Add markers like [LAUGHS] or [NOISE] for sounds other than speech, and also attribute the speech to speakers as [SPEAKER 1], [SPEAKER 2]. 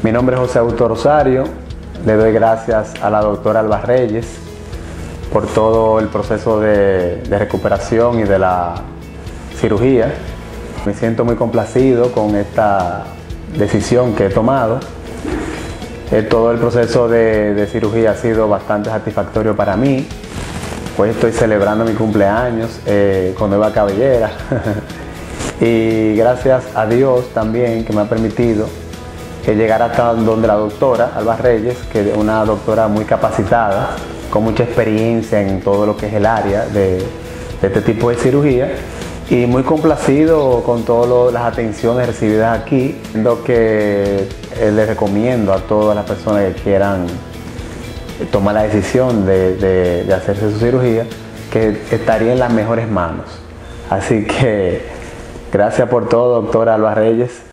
[SPEAKER 1] Mi nombre es José Augusto Rosario. Le doy gracias a la doctora Alba Reyes por todo el proceso de, recuperación y de la cirugía. Me siento muy complacido con esta decisión que he tomado. Eh, todo el proceso de, de cirugía ha sido bastante satisfactorio para mí. Hoy estoy celebrando mi cumpleaños eh, con nueva cabellera. [LAUGHS] y gracias a Dios también que me ha permitido eh, llegar hasta donde la doctora Alba Reyes, que es una doctora muy capacitada, con mucha experiencia en todo lo que es el área de, este tipo de cirugía y muy complacido con todas las atenciones recibidas aquí, lo que eh, les recomiendo a todas las personas que quieran tomar la decisión de, de, de hacerse su cirugía, que estaría en las mejores manos. Así que gracias por todo, doctora Alba Reyes.